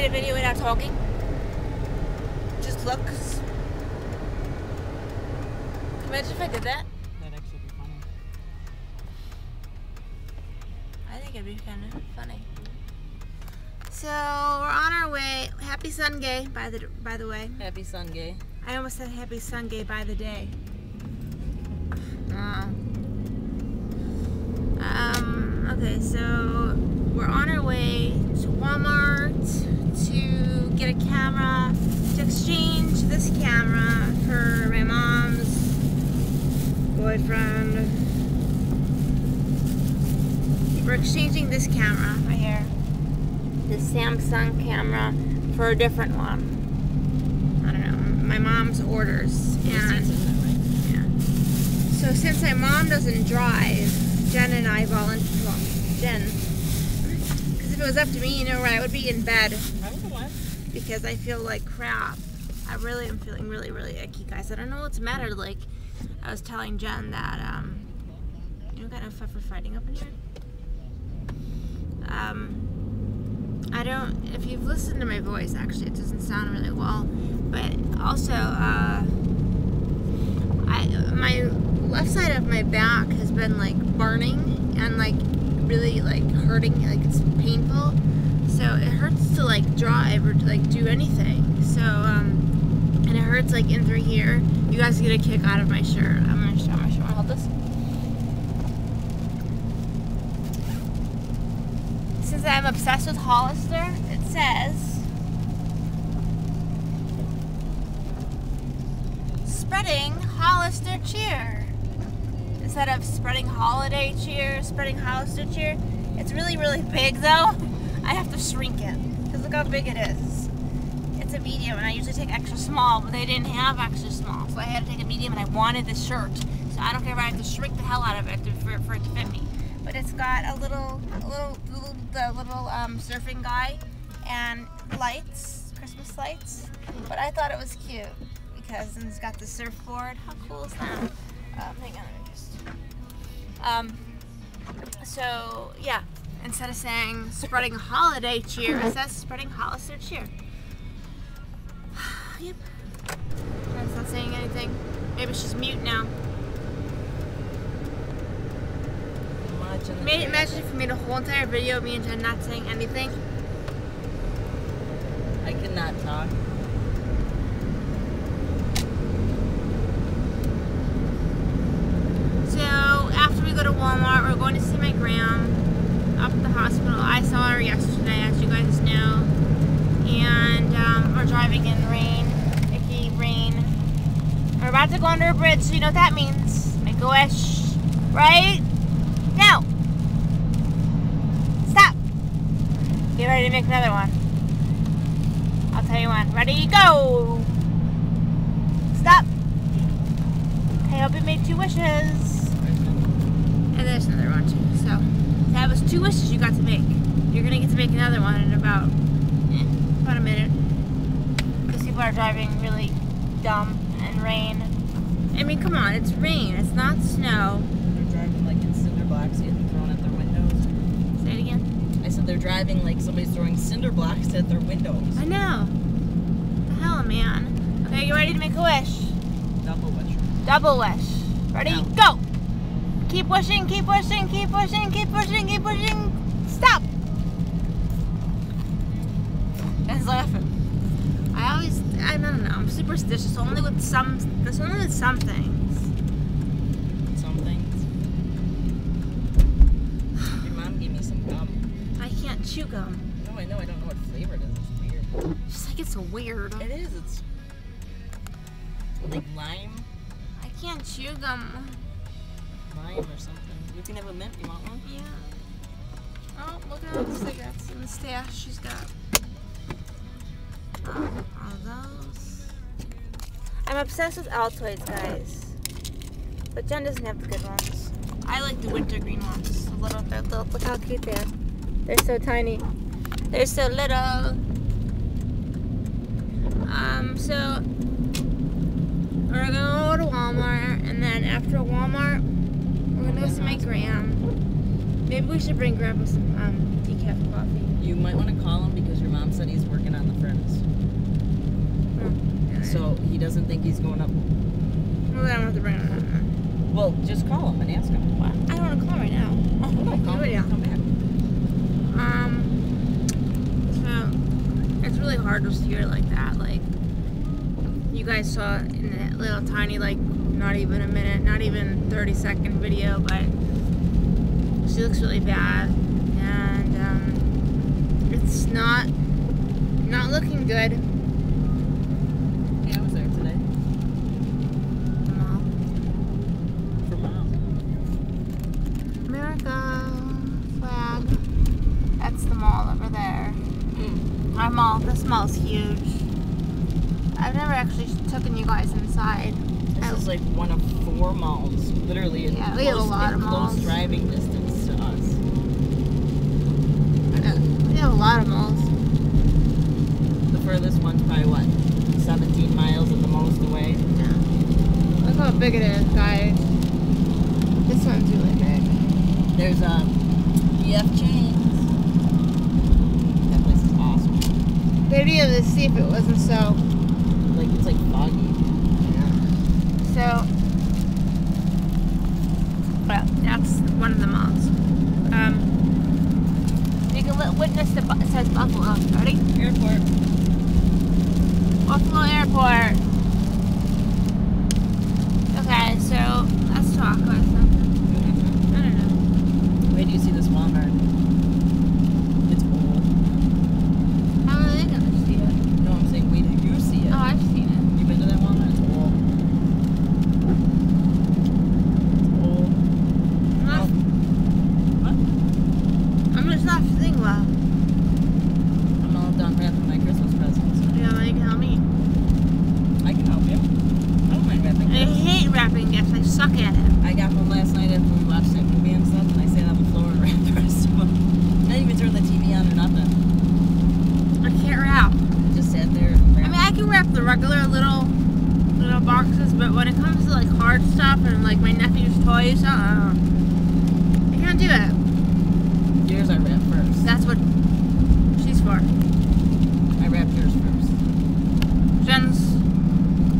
made a video without talking? Just looks. Imagine if I did that. That'd actually be funny. I think it'd be kind of funny. So we're on our way. Happy Sunday, by the by the way. Happy Sunday. I almost said Happy Sunday by the day. Uh, um. Okay, so we're on our way to Walmart to get a camera to exchange this camera for my mom's boyfriend. We're exchanging this camera right here, this Samsung camera, for a different one. I don't know, my mom's orders. And yeah. So since my mom doesn't drive, Jen and I volunteered. Well, Jen, because if it was up to me, you know where I would be in bed I don't know what. Because I feel like crap. I really am feeling really, really icky, guys. I don't know what's the matter. Like, I was telling Jen that, um, you know, kind of for fighting up in here. Um, I don't. If you've listened to my voice, actually, it doesn't sound really well. But also, uh, I my left side of my back has been like burning and like really like hurting. Like it's painful. So hurts to like drive or like do anything. So um, and it hurts like in through here. You guys get a kick out of my shirt. I'm gonna show. my shirt. Hold this. Since I'm obsessed with Hollister, it says spreading Hollister cheer instead of spreading holiday cheer, spreading Hollister cheer. It's really, really big though. I have to shrink it because look how big it is. It's a medium, and I usually take extra small, but they didn't have extra small, so I had to take a medium, and I wanted this shirt, so I don't care if I have to shrink the hell out of it to, for, for it to fit me. But it's got a little, a little, little the little um, surfing guy and lights, Christmas lights. But I thought it was cute because it's got the surfboard. How cool is that? Um, hang on, just. Um, so yeah, instead of saying spreading holiday cheer, it says spreading Hollister cheer. yep. That's not saying anything. Maybe she's mute now. The Made, imagine if we made a whole entire video of me and Jen not saying anything. I cannot talk. So after we go to Walmart, we're going to see my gram up at the hospital. I saw her yesterday, as you guys know. And um, we're driving in rain, icky rain. We're about to go under a bridge, so you know what that means. Make a wish. Right? Now. Stop. Get ready to make another one. I'll tell you when. Ready? Go. Stop. I hope you made two wishes. And there's another one too. So that was two wishes you got to make. You're gonna get to make another one in about eh, about a minute. Because people are driving really dumb and rain. I mean, come on, it's rain. It's not snow. They're driving like in cinder blocks getting thrown at their windows. Say it again. I said they're driving like somebody's throwing cinder blocks at their windows. I know. The hell, man. Okay, you ready to make a wish? Double wish. Double wish. Ready? No. Go! Keep pushing, keep pushing, keep pushing, keep pushing, keep pushing. Stop! Ben's laughing. I always, I don't know, I'm superstitious only with some, this only with some things. Some things. Your mom gave me some gum. I can't chew gum. No, I know. I don't know what flavor it is. It's weird. Just like it's so weird. It is. It's like lime, I can't chew gum. Lime or something. You can have a mint. You want one? Yeah. Oh, look at all the cigarettes in the stash she's got. Um, all those. I'm obsessed with Altoids, guys. But Jen doesn't have the good ones. I like the wintergreen ones. Little, they're little, look how cute they are. They're so tiny. They're so little. Um, so we're gonna go to Walmart, and then after Walmart, we're gonna go see my gram. Maybe we should bring Grandpa some um, decaf coffee. You might want to call him because your mom said he's working on the furnace. So he doesn't think he's going up. Well, then I don't have to bring up. Well, just call him and ask him. Why? I don't want to call right now. Oh, Call him. Come back. Um, so it's really hard to steer like that. Like you guys saw in that little tiny, like not even a minute, not even 30 second video, but she looks really bad, and um, it's not not looking good. Yeah, I was there today Well, for mom. America flag. That's the mall over there. Our mall, this mall's huge. I've never actually taken you guys inside. Is like one of four malls, literally in, Yeah, we have a close, lot in of close malls. driving distance to us. Uh, We have a lot of malls. The furthest one's probably what, 17 miles at the most away. Look how big it is, guys. This one's really big. There's a EF Chains. That place is awesome. They'd be able to see if it wasn't so. Like it's like foggy. So, well, that's one of the malls. Um, you can witness the it says Buffalo. Ready? Airport. Buffalo Airport. Okay, so let's talk about something. I don't know. Wait do you see this Walmart? It's old. How are they gonna see it? No, I'm saying wait till you see it. Oh, I've seen it. You been to that Walmart? It's old. It's old. I'm not, What? I'm just not feeling well. I'm all done wrapping my Christmas presents. Yeah, well, you can help me. I can help you. I don't mind wrapping I gifts. hate wrapping gifts. I suck at it. I got home last night after we watched that movie and stuff, and I sat on the floor and wrapped the rest of them. I didn't even turn the TV on or nothing. I can't wrap. Just sat there and I mean, I can wrap the regular little little boxes, but when it comes to like hard stuff and like my nephew's toys, uh, I can't do it. yours I wrapped first. That's what she's for. I wrapped yours first. Jen's.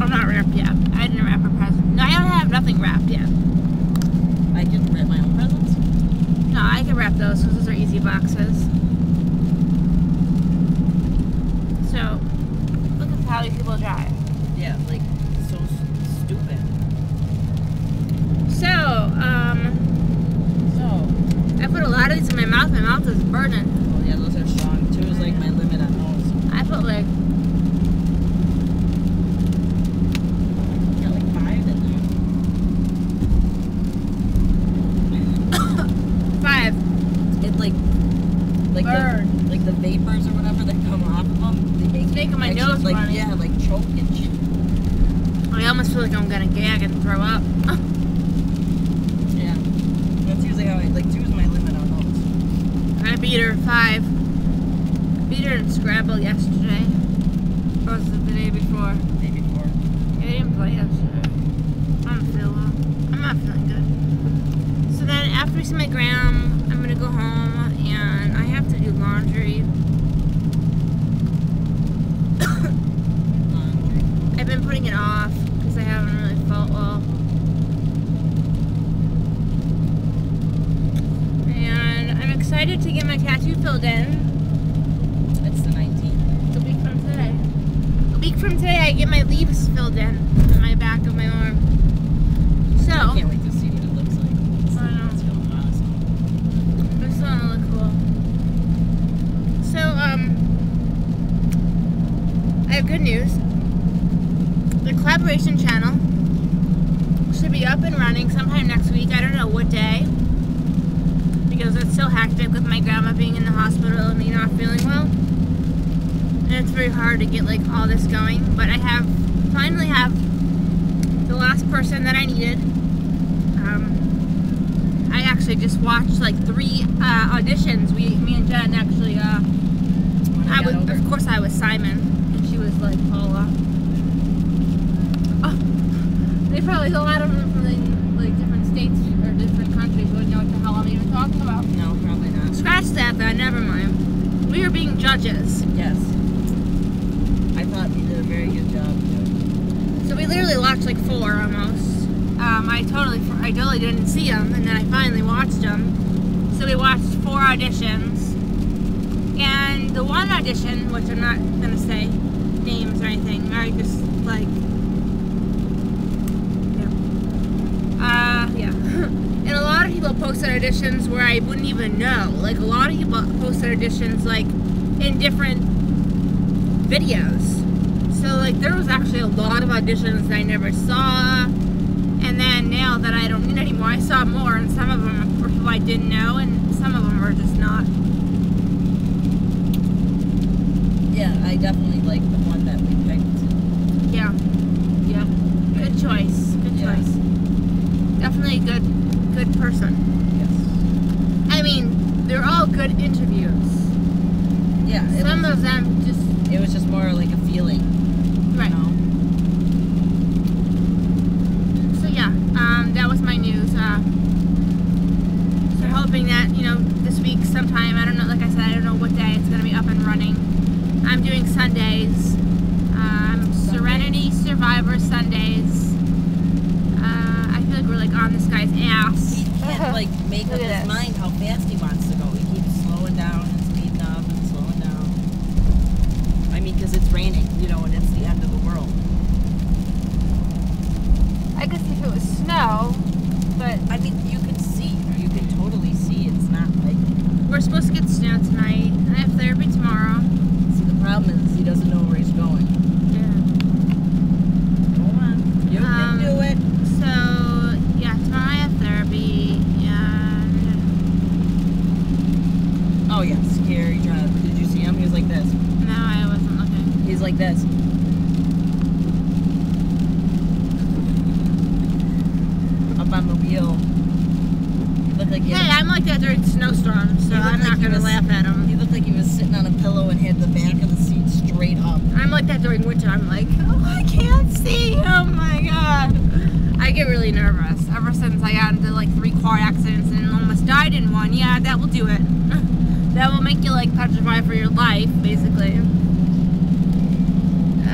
I'm not wrapped yet. I didn't wrap her present. I don't have nothing wrapped yet. I can wrap my own presents. No, I can wrap those because those are easy boxes. So, look at how these people drive. Yeah, like so stupid. So, um, So, I put a lot of these in my mouth. My mouth is burning. oh yeah, those are strong. Two is like my limit on those. I put like You got like five in five. there. It like, like Burn. the like the vapors or whatever that come off of them. They make It's making my extra, nose like runny. yeah, like choke and shit. I almost feel like I'm gonna gag and throw up. Yeah, that's usually how I like. Two is my limit on those. I beat her five. Beat her in Scrabble yesterday. Or was it the day before? Maybe four. I didn't play yesterday. I don't feel well. I'm not feeling good. So then after we see my gram, I'm gonna go home and I have to do laundry. Laundry. I've been putting it off well. And I'm excited to get my tattoo filled in. It's the 19th. It's a week from today. A week from today, I get my leaves filled in on my back of my arm. So, I can't wait to see what it looks like. It's, I know. it's gonna be awesome. it's gonna look cool. So, um, I have good news. The collaboration channel should be up and running sometime next week. I don't know what day. Because it's so hectic with my grandma being in the hospital and me not feeling well. And it's very hard to get like all this going. But I have finally have the last person that I needed. Um, I actually just watched like three uh, auditions. We, me and Jen actually. Uh, I, I was, of course, I was Simon, and she was like Paula. They probably a lot of them from like, like different states or different countries wouldn't know what the hell I'm even talking about. No, probably not. Scratch that, then. Never mind. We we were being judges. Yes. I thought you did a very good job. So we literally watched like four almost. Um, I totally, I totally didn't see them, and then I finally watched them. So we watched four auditions, and the one audition, which I'm not gonna say names or anything, I just like, yeah, uh, yeah. And a lot of people posted auditions where I wouldn't even know. Like a lot of people posted auditions like in different videos. So like there was actually a lot of auditions that I never saw. And then now that I don't need anymore, I saw more and some of them were people I didn't know and some of them were just not. Yeah, I definitely like the one that we picked. Yeah. Yeah. Good choice. Good Yeah. choice. Definitely good good person. Yes. I mean, they're all good interviews. Yeah, Some was, of them just it was just more like a feeling. right. You know? So yeah, um, that was my news. Uh, so hoping that you know this week sometime. I don't know. Like I said, I don't know what day it's gonna be up and running. I'm doing Sundays. Um, Serenity Survivor Sundays. Uh, I feel like we're like on this guy's ass. He can't like make up his mind how fast he wants to go. He keeps slowing down and speeding up and slowing down. I mean, because it's raining, you know, and it's the end of the world. I could see if it was snow, but I mean, you can see, you can totally see. It's not like. we're supposed to get snow tonight. I have therapy tomorrow. See, the problem is he doesn't know where he's going. Yeah. Go on, you Um, can do it. So yeah, tomorrow I have therapy and Oh yeah, scary drive. Did you see him? He was like this. no, I wasn't He's like this. Up on the wheel. Like Hey, I'm like that during snowstorms, so I'm like not gonna was- laugh at him. he looked like he was sitting on a pillow and had the back of the seat straight up. I'm like that during winter. I'm like, oh, I can't see. Oh my god. I get really nervous. Ever since I got into like three car accidents and almost died in one, yeah, that will do it. that will make you like petrified for your life, basically.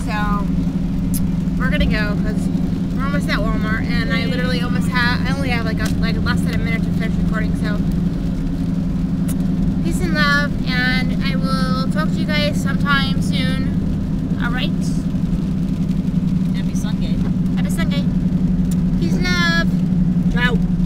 So we're gonna go because we're almost at Walmart and I literally almost have, I only have like, a, like less than a minute to finish recording, so peace and love and I will talk to you guys sometime soon. Alright? Happy Sunday. Happy Sunday. Peace and love. Ciao.